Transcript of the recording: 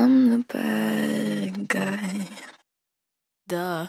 I'm the bad guy. Duh.